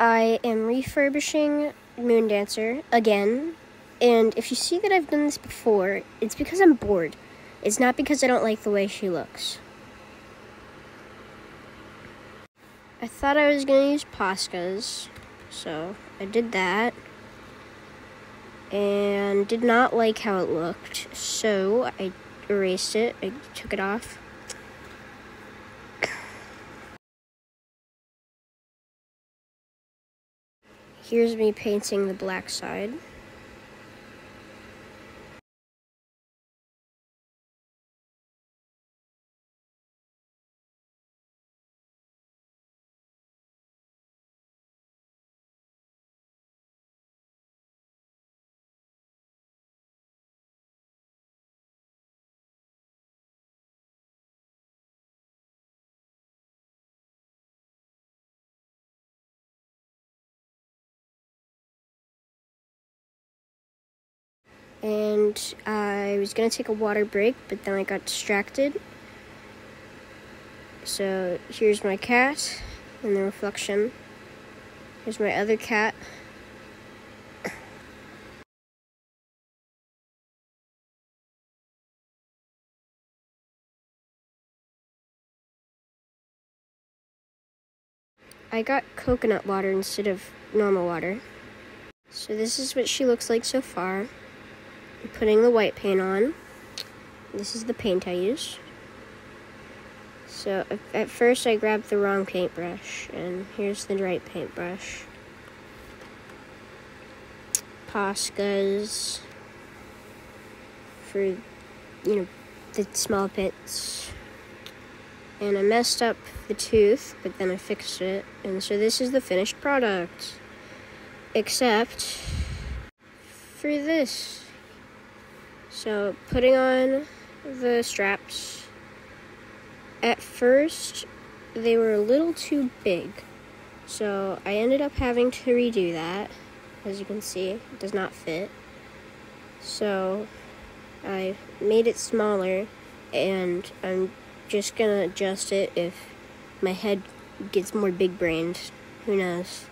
I am refurbishing Moon Dancer again. And if you see that I've done this before, it's because I'm bored. It's not because I don't like the way she looks. I thought I was going to use Poscas, so I did that. And did not like how it looked, so I erased it. I took it off. Here's me painting the black side. And I was gonna take a water break, but then I got distracted. So here's my cat in the reflection. Here's my other cat. I got coconut water instead of normal water. So this is what she looks like so far putting the white paint on. This is the paint I use. So at first I grabbed the wrong paintbrush, and here's the right paintbrush. Poscas for, you know, the small pits. And I messed up the tooth, but then I fixed it. And so this is the finished product. Except for this. So putting on the straps, at first they were a little too big. So I ended up having to redo that. As you can see, it does not fit. So I made it smaller and I'm just gonna adjust it if my head gets more big brained. Who knows?